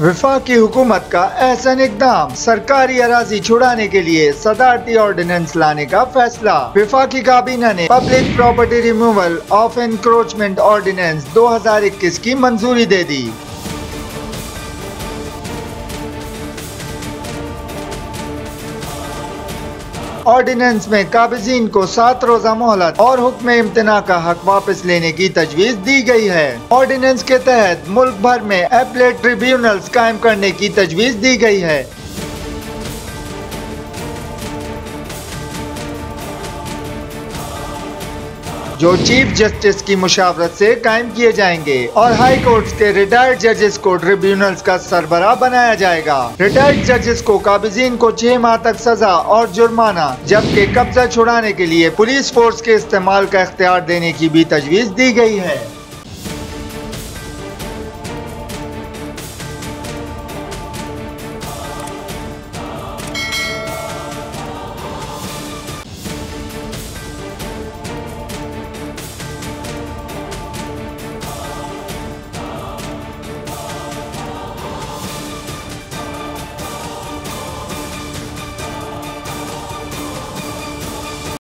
विफाकी हुकूमत का एहसन इकदाम, सरकारी अराजी छुड़ाने के लिए सदारती ऑर्डिनेंस लाने का फैसला। विफाकी काबीना ने public property removal of encroachment ordinance 2021 की मंजूरी दे दी। ऑर्डिनेंस में काबिजीन को सात रोजा मोहलत और हुक्म इम्तना का हक वापस लेने की तजवीज दी गई है। ऑर्डिनेंस के तहत मुल्क भर में एपलेट ट्रिब्यूनल्स कायम करने की तजवीज दी गई है। जो चीफ जस्टिस की मुशावरत से कायम किए जाएँगे और हाई कोर्ट के रिटायर्ड जजेस को ट्रिब्यूनल्स का सरबरा बनाया जाएगा। रिटायर्ड जजेस को काबिजीन को छह माह तक सजा और जुर्माना, जबकि कब्जा छुड़ाने के लिए पुलिस फोर्स के इस्तेमाल का इख्तियार देने की भी तजवीज दी गई है।